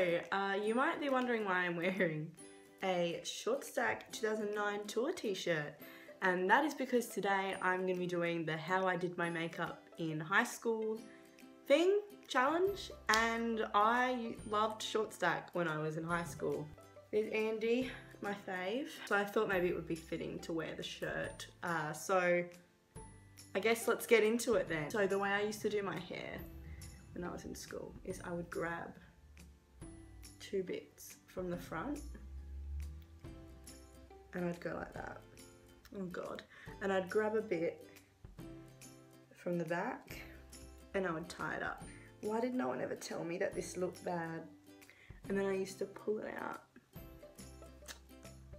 Uh, you might be wondering why I'm wearing a Short Stack 2009 tour t-shirt and that is because today I'm going to be doing the how I did my makeup in high school thing, challenge and I loved Short Stack when I was in high school. There's Andy, my fave, so I thought maybe it would be fitting to wear the shirt. Uh, so I guess let's get into it then. So the way I used to do my hair when I was in school is I would grab two bits from the front and I'd go like that. Oh God. And I'd grab a bit from the back and I would tie it up. Why did no one ever tell me that this looked bad? And then I used to pull it out.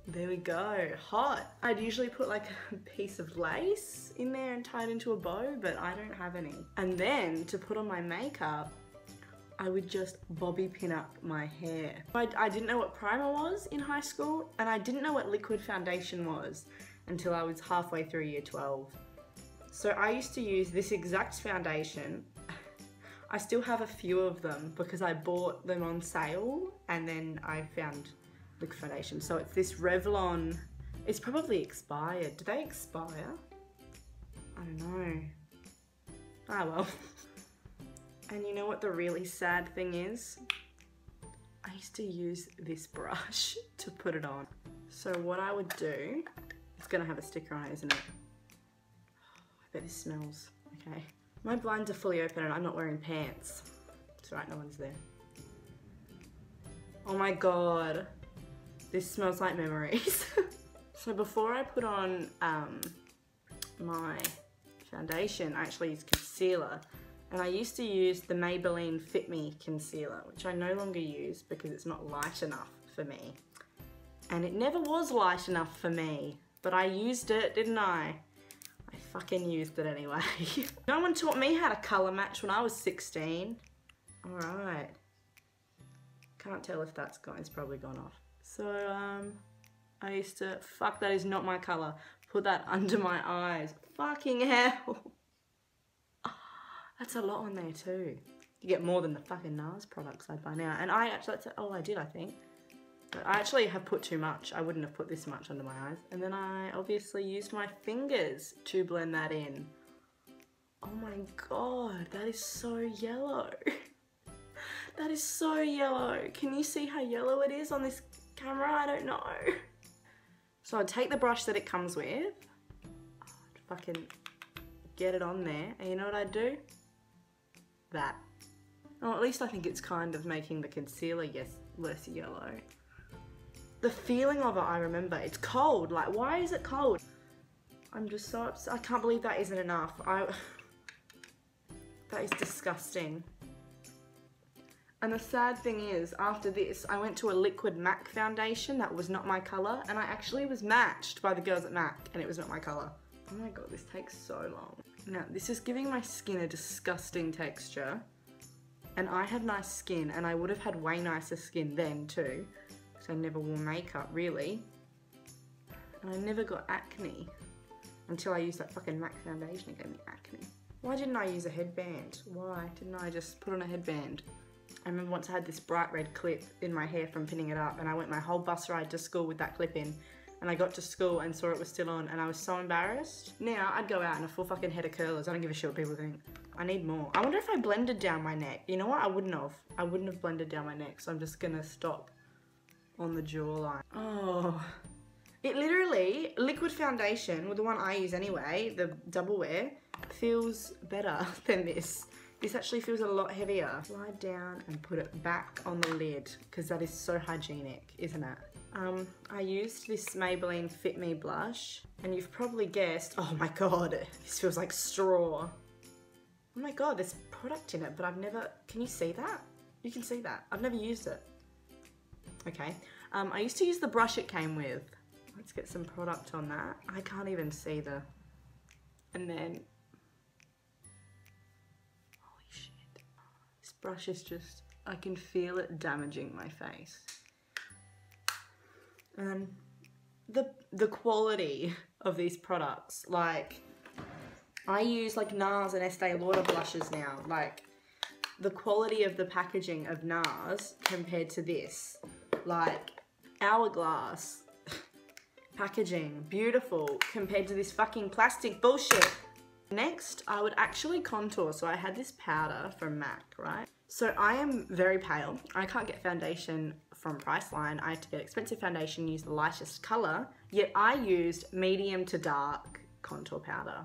There we go, hot. I'd usually put like a piece of lace in there and tie it into a bow, but I don't have any. And then to put on my makeup, I would just bobby pin up my hair. I, I didn't know what primer was in high school and I didn't know what liquid foundation was until I was halfway through year 12. So I used to use this exact foundation. I still have a few of them because I bought them on sale and then I found liquid foundation. So it's this Revlon, it's probably expired. Do they expire? I don't know. Ah well. And you know what the really sad thing is? I used to use this brush to put it on. So what I would do, it's gonna have a sticker on it, isn't it? I bet this smells, okay. My blinds are fully open and I'm not wearing pants. It's right, no one's there. Oh my God. This smells like memories. so before I put on um, my foundation, I actually use concealer and I used to use the Maybelline Fit Me concealer, which I no longer use because it's not light enough for me. And it never was light enough for me, but I used it, didn't I? I fucking used it anyway. no one taught me how to colour match when I was 16. Alright. Can't tell if that's gone, it's probably gone off. So, um, I used to, fuck that is not my colour. Put that under my eyes. Fucking hell. That's a lot on there too. You get more than the fucking NARS products I'd buy now. And I actually, that's all I did, I think. But I actually have put too much. I wouldn't have put this much under my eyes. And then I obviously used my fingers to blend that in. Oh my god, that is so yellow. that is so yellow. Can you see how yellow it is on this camera? I don't know. So I'd take the brush that it comes with, fucking get it on there, and you know what I'd do? That. Or at least I think it's kind of making the concealer yes, less yellow. The feeling of it, I remember. It's cold. Like, why is it cold? I'm just so upset. I can't believe that isn't enough. I. that is disgusting. And the sad thing is, after this, I went to a liquid MAC foundation that was not my colour, and I actually was matched by the girls at MAC, and it was not my colour. Oh my god, this takes so long. Now, this is giving my skin a disgusting texture. And I have nice skin, and I would have had way nicer skin then too. Because I never wore makeup, really. And I never got acne. Until I used that fucking MAC foundation, it gave me acne. Why didn't I use a headband? Why didn't I just put on a headband? I remember once I had this bright red clip in my hair from pinning it up and I went my whole bus ride to school with that clip in and I got to school and saw it was still on and I was so embarrassed. Now I'd go out in a full fucking head of curlers. I don't give a shit what people think. I need more. I wonder if I blended down my neck. You know what? I wouldn't have. I wouldn't have blended down my neck. So I'm just gonna stop on the jawline. Oh. It literally, liquid foundation, with the one I use anyway, the double wear, feels better than this. This actually feels a lot heavier. Slide down and put it back on the lid because that is so hygienic, isn't it? Um, I used this Maybelline Fit Me blush and you've probably guessed, oh my god, this feels like straw. Oh my god, there's product in it, but I've never, can you see that? You can see that. I've never used it. Okay, um, I used to use the brush it came with. Let's get some product on that. I can't even see the, and then, holy shit. This brush is just, I can feel it damaging my face. And the the quality of these products, like I use like NARS and Estee Lauder blushes now. Like the quality of the packaging of NARS compared to this. Like, hourglass packaging, beautiful, compared to this fucking plastic bullshit. Next, I would actually contour. So I had this powder from MAC, right? So I am very pale. I can't get foundation from Priceline. I had to get expensive foundation, use the lightest color, yet I used medium to dark contour powder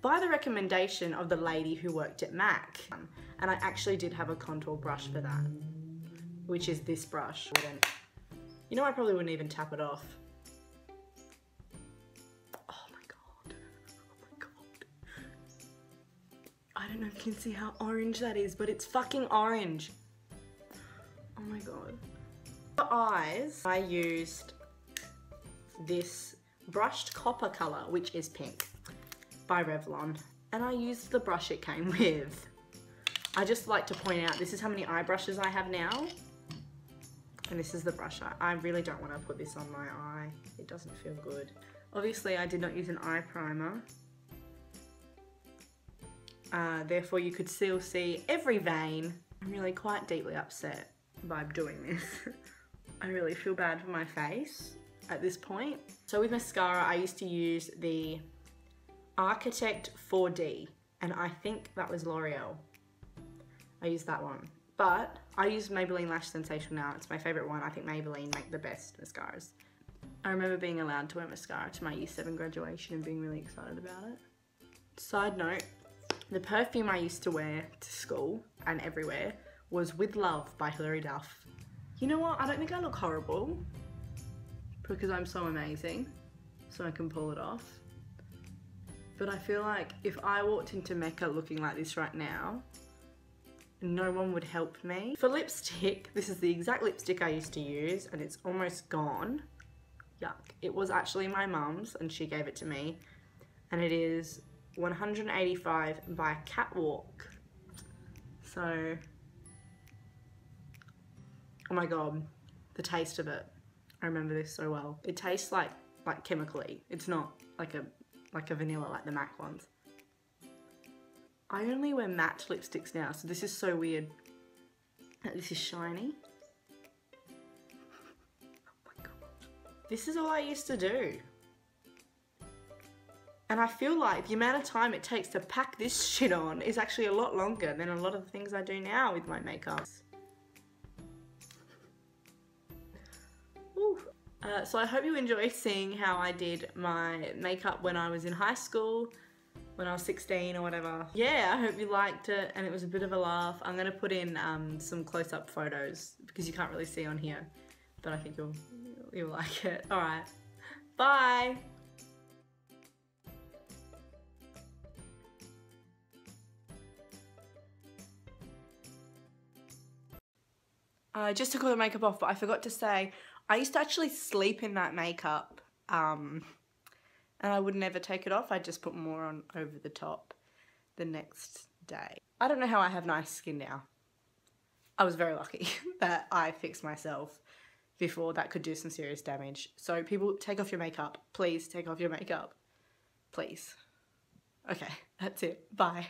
by the recommendation of the lady who worked at MAC. And I actually did have a contour brush for that, which is this brush. You know, I probably wouldn't even tap it off. Oh my god. Oh my god. I don't know if you can see how orange that is, but it's fucking orange. Oh my god. For eyes, I used this brushed copper color, which is pink by Revlon. And I used the brush it came with. I just like to point out, this is how many eye brushes I have now. And this is the brush. I really don't want to put this on my eye. It doesn't feel good. Obviously, I did not use an eye primer. Uh, therefore, you could still see every vein. I'm really quite deeply upset by doing this. I really feel bad for my face at this point. So with mascara, I used to use the Architect 4D, and I think that was L'Oreal. I used that one. But I use Maybelline Lash Sensational now. It's my favourite one. I think Maybelline make the best mascaras. I remember being allowed to wear mascara to my year 7 graduation and being really excited about it. Side note, the perfume I used to wear to school and everywhere was With Love by Hilary Duff. You know what? I don't think I look horrible because I'm so amazing, so I can pull it off. But I feel like if I walked into Mecca looking like this right now, no one would help me. For lipstick, this is the exact lipstick I used to use and it's almost gone. Yuck. It was actually my mum's and she gave it to me. And it is 185 by Catwalk. So, oh my god, the taste of it. I remember this so well. It tastes like, like chemically. It's not like a, like a vanilla like the MAC ones. I only wear matte lipsticks now, so this is so weird. This is shiny. Oh. This is all I used to do. And I feel like the amount of time it takes to pack this shit on is actually a lot longer than a lot of the things I do now with my makeup. Uh, so I hope you enjoy seeing how I did my makeup when I was in high school when I was 16 or whatever. Yeah, I hope you liked it and it was a bit of a laugh. I'm gonna put in um, some close-up photos because you can't really see on here, but I think you'll, you'll like it. All right, bye. I just took all the makeup off, but I forgot to say, I used to actually sleep in that makeup. Um, and I would never take it off. I'd just put more on over the top the next day. I don't know how I have nice skin now. I was very lucky that I fixed myself before that could do some serious damage. So people, take off your makeup. Please take off your makeup. Please. Okay, that's it. Bye.